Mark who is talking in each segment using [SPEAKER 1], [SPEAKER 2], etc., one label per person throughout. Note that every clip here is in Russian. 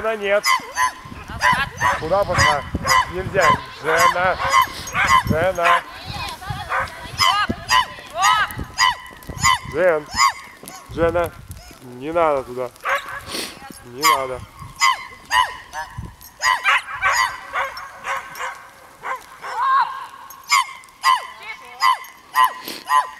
[SPEAKER 1] Жена, нет. Куда пошла? Нельзя. Жена. Жена. Жен. Жена. Не надо туда. Не надо.
[SPEAKER 2] Oh!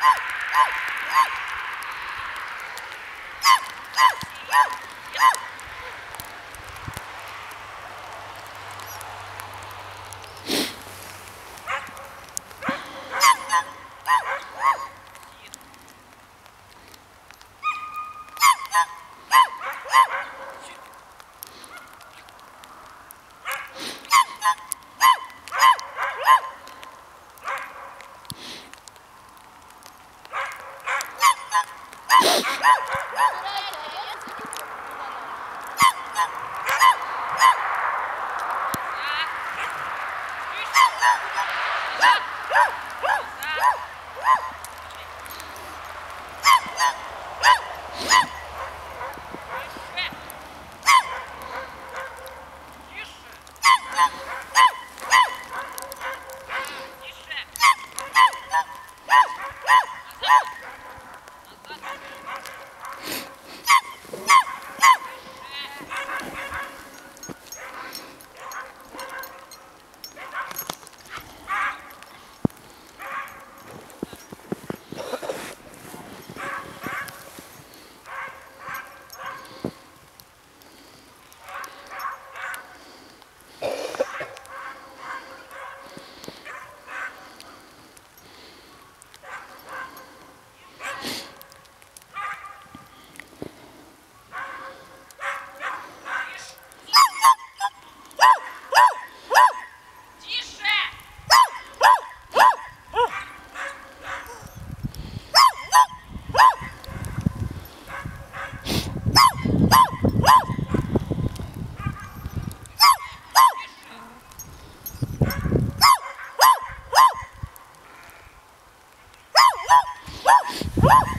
[SPEAKER 2] Yeah. Woo! Woo! Woo!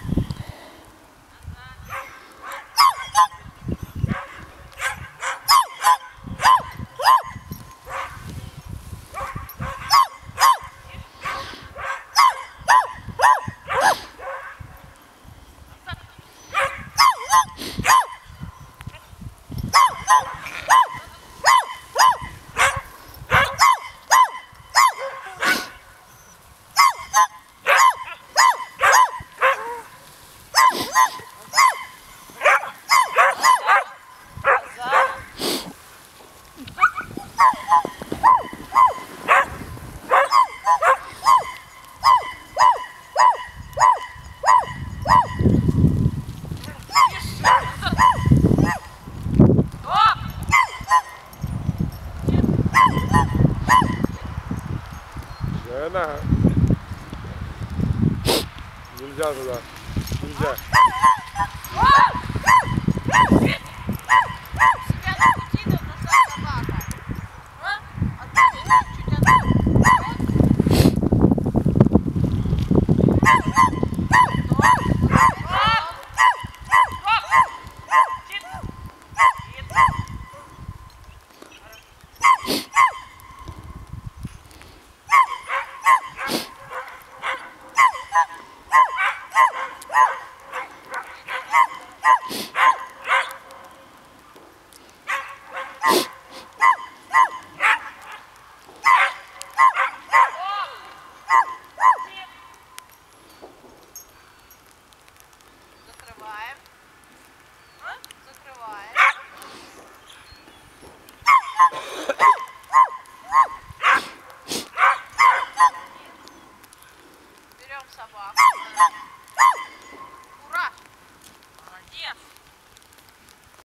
[SPEAKER 2] Bulacağız ulan. Bulacağız. Help!